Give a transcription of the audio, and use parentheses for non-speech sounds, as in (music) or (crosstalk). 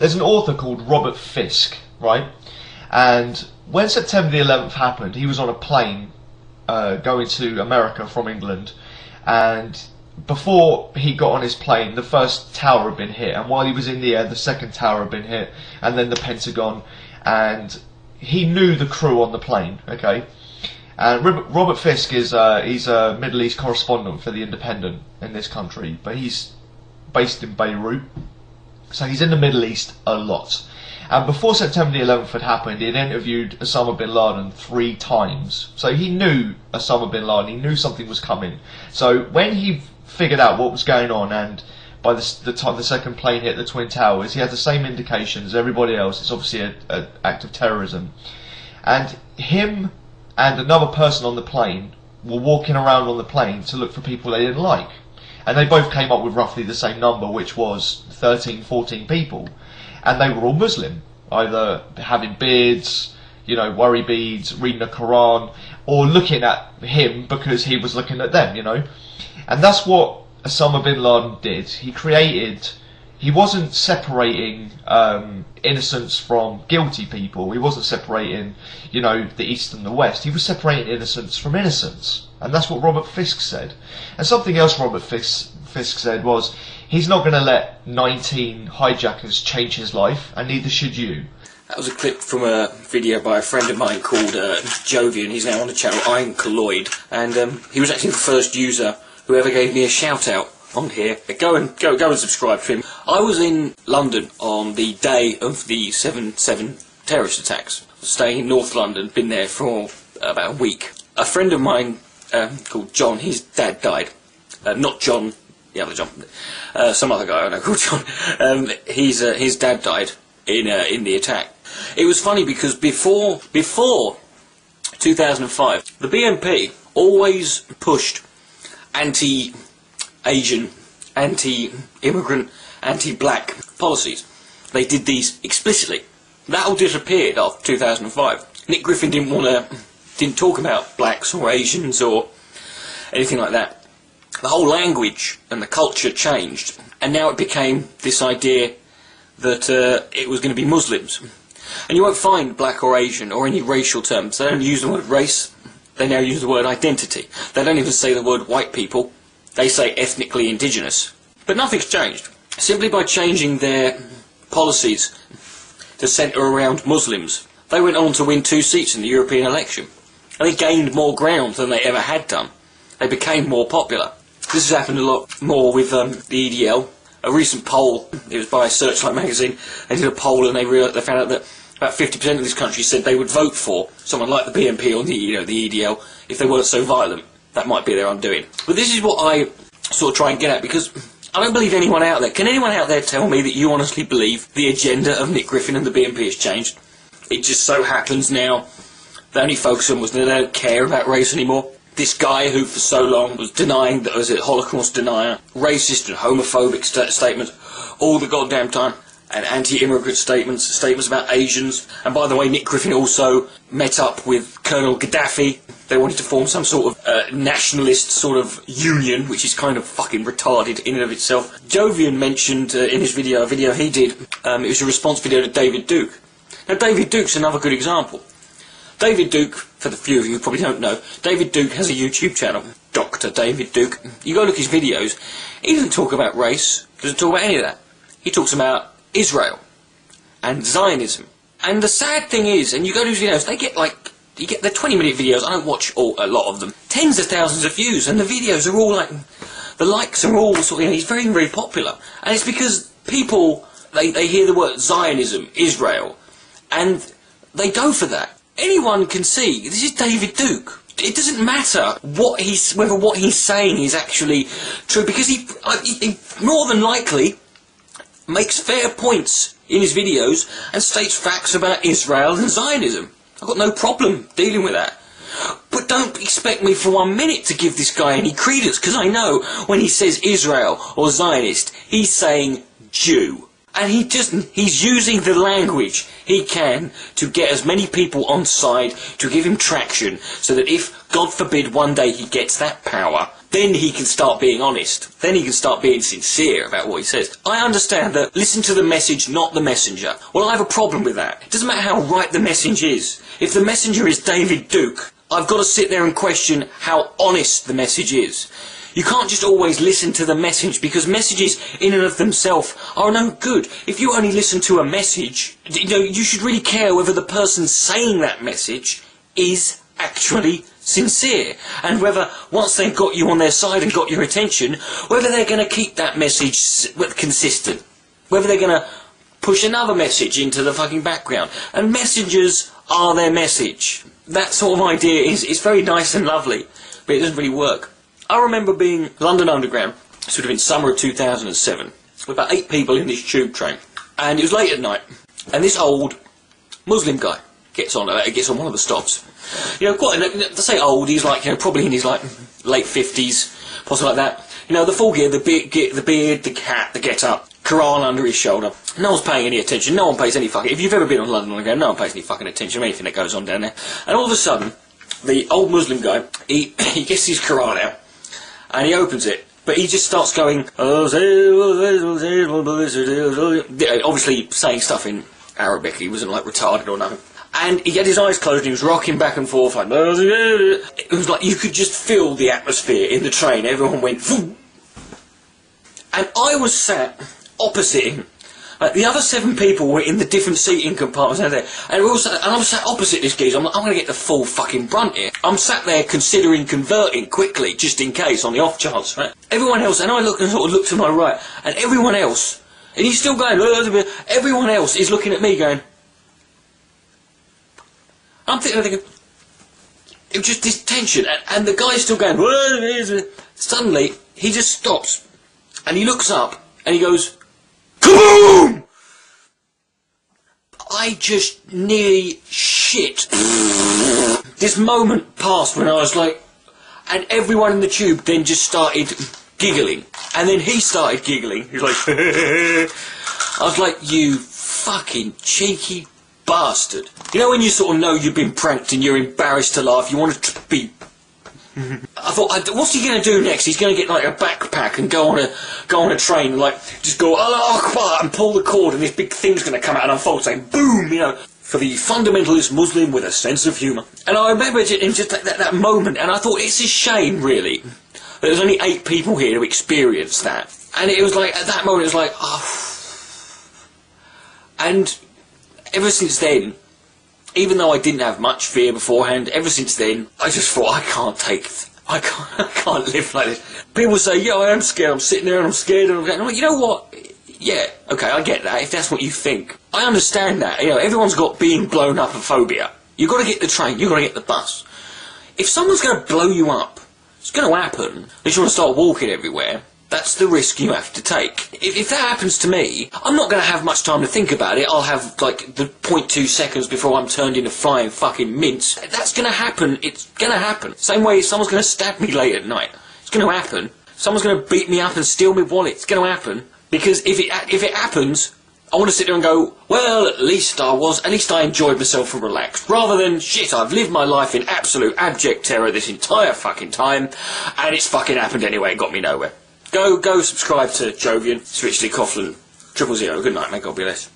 there's an author called Robert Fisk, right? And when September the 11th happened, he was on a plane uh, going to America from England, and before he got on his plane, the first tower had been hit, and while he was in the air, the second tower had been hit, and then the Pentagon, and he knew the crew on the plane. Okay, and Robert Fisk is uh, he's a Middle East correspondent for the Independent in this country, but he's based in Beirut, so he's in the Middle East a lot. And before September the 11th had happened, he had interviewed Osama bin Laden three times. So he knew Osama bin Laden, he knew something was coming. So when he figured out what was going on and by the, the time the second plane hit the Twin Towers, he had the same indications as everybody else. It's obviously an act of terrorism. And him and another person on the plane were walking around on the plane to look for people they didn't like. And they both came up with roughly the same number, which was 13, 14 people and they were all Muslim, either having beards, you know, worry beads, reading the Quran, or looking at him because he was looking at them, you know. And that's what Osama bin Laden did. He created, he wasn't separating um, innocents from guilty people. He wasn't separating, you know, the East and the West. He was separating innocence from innocence. And that's what Robert Fisk said. And something else Robert Fisk, Fisk said was, He's not going to let 19 hijackers change his life, and neither should you. That was a clip from a video by a friend of mine called uh, Jovian. He's now on the channel I'm Colloid, and um, he was actually the first user who ever gave me a shout out on here. Go and go go and subscribe to him. I was in London on the day of the 7-7 terrorist attacks. Staying in North London, been there for about a week. A friend of mine um, called John, his dad died. Uh, not John the other John, uh, some other guy I know called John. (laughs) Um, he's uh, his dad died in uh, in the attack. It was funny because before before 2005, the BNP always pushed anti-Asian, anti-immigrant, anti-black policies. They did these explicitly. That all disappeared after 2005. Nick Griffin didn't want to, didn't talk about blacks or Asians or anything like that the whole language and the culture changed, and now it became this idea that uh, it was going to be Muslims. And you won't find black or Asian or any racial terms. They don't use the word race. They now use the word identity. They don't even say the word white people. They say ethnically indigenous. But nothing's changed. Simply by changing their policies to centre around Muslims, they went on to win two seats in the European election. And they gained more ground than they ever had done. They became more popular. This has happened a lot more with um, the EDL. A recent poll, it was by Searchlight magazine, they did a poll and they, realized, they found out that about 50% of this country said they would vote for someone like the BNP or the, you know, the EDL if they weren't so violent. That might be their undoing. But this is what I sort of try and get at because I don't believe anyone out there. Can anyone out there tell me that you honestly believe the agenda of Nick Griffin and the BNP has changed? It just so happens now they only focus on was they don't care about race anymore this guy who for so long was denying that was it Holocaust denier, racist and homophobic st statements all the goddamn time, and anti-immigrant statements, statements about Asians. And by the way, Nick Griffin also met up with Colonel Gaddafi. They wanted to form some sort of uh, nationalist sort of union, which is kind of fucking retarded in and of itself. Jovian mentioned uh, in his video, a video he did, um, it was a response video to David Duke. Now, David Duke's another good example. David Duke, for the few of you who probably don't know, David Duke has a YouTube channel, Dr. David Duke. You go look at his videos, he doesn't talk about race, doesn't talk about any of that. He talks about Israel and Zionism. And the sad thing is, and you go to his videos, they get like, you get the 20 minute videos, I don't watch all, a lot of them, tens of thousands of views, and the videos are all like, the likes are all sort of, you know, he's very, very popular. And it's because people, they, they hear the word Zionism, Israel, and they go for that anyone can see this is David Duke. It doesn't matter what he's whether what he's saying is actually true because he, he, he more than likely makes fair points in his videos and states facts about Israel and Zionism. I've got no problem dealing with that. But don't expect me for one minute to give this guy any credence, because I know when he says Israel or Zionist, he's saying Jew. And he just, he's using the language he can to get as many people on side to give him traction so that if, God forbid, one day he gets that power, then he can start being honest. Then he can start being sincere about what he says. I understand that listen to the message, not the messenger. Well, I have a problem with that. It doesn't matter how right the message is. If the messenger is David Duke, I've got to sit there and question how honest the message is. You can't just always listen to the message because messages in and of themselves are no good. If you only listen to a message, you know, you should really care whether the person saying that message is actually sincere and whether once they've got you on their side and got your attention, whether they're going to keep that message consistent, whether they're going to push another message into the fucking background. And messengers are their message. That sort of idea is, is very nice and lovely, but it doesn't really work. I remember being London Underground, sort of in summer of 2007, with about eight people in this tube train, and it was late at night, and this old Muslim guy gets on uh, gets on one of the stops. You know, quite to say old, he's like you know probably in his like late fifties, possibly like that. You know, the full gear, the beard, the beard, the hat, the get up, Quran under his shoulder. No one's paying any attention. No one pays any fucking. If you've ever been on London Underground, no one pays any fucking attention to anything that goes on down there. And all of a sudden, the old Muslim guy, he (coughs) he gets his Quran out and he opens it. But he just starts going, obviously saying stuff in Arabic. He wasn't like retarded or nothing. And he had his eyes closed and he was rocking back and forth. Like, it was like you could just feel the atmosphere in the train. Everyone went, Vroom. and I was sat opposite him. Like the other seven people were in the different seating compartments out there, and, we sat, and I'm sat opposite this geezer. I'm like, I'm going to get the full fucking brunt here. I'm sat there considering converting quickly, just in case, on the off chance. Right? Everyone else, and I look and sort of look to my right, and everyone else, and he's still going. Everyone else is looking at me, going. I'm thinking, thinking. It was just this tension, and, and the guy's still going. Suddenly, he just stops, and he looks up, and he goes. Kaboom! I just nearly shit. this moment passed when I was like, and everyone in the tube then just started giggling, and then he started giggling. He was like, (laughs) I was like, you fucking cheeky bastard. You know when you sort of know you've been pranked and you're embarrassed to laugh, you want to be (laughs) I thought, what's he going to do next? He's going to get like a backpack and go on a go on a train, like just go Allah Akbar and pull the cord, and this big thing's going to come out and unfold, saying boom, you know, for the fundamentalist Muslim with a sense of humour. And I remember it in just that, that, that moment, and I thought it's a shame, really, that there's only eight people here to experience that. And it was like at that moment, it was like, oh. And ever since then, even though I didn't have much fear beforehand, ever since then, I just thought I can't take, I can't, (laughs) I can't live like this. People say, yeah, I am scared. I'm sitting there and I'm scared, and I'm going, well, you know what? Yeah, okay, I get that. If that's what you think, I understand that. You know, everyone's got being blown up a phobia. You've got to get the train. You've got to get the bus. If someone's going to blow you up, it's going to happen. If you want to start walking everywhere, that's the risk you have to take. If, if that happens to me, I'm not going to have much time to think about it. I'll have like the 0.2 seconds before I'm turned into flying fucking mince. That's going to happen. It's going to happen. Same way someone's going to stab me late at night. It's going to happen. Someone's going to beat me up and steal my wallet. It's going to happen. Because if it if it happens, I want to sit there and go, well, at least I was, at least I enjoyed myself and relaxed. Rather than, shit, I've lived my life in absolute abject terror this entire fucking time, and it's fucking happened anyway, it got me nowhere. Go, go subscribe to Jovian, Switchley Coughlan, triple zero. Good night, mate, God bless.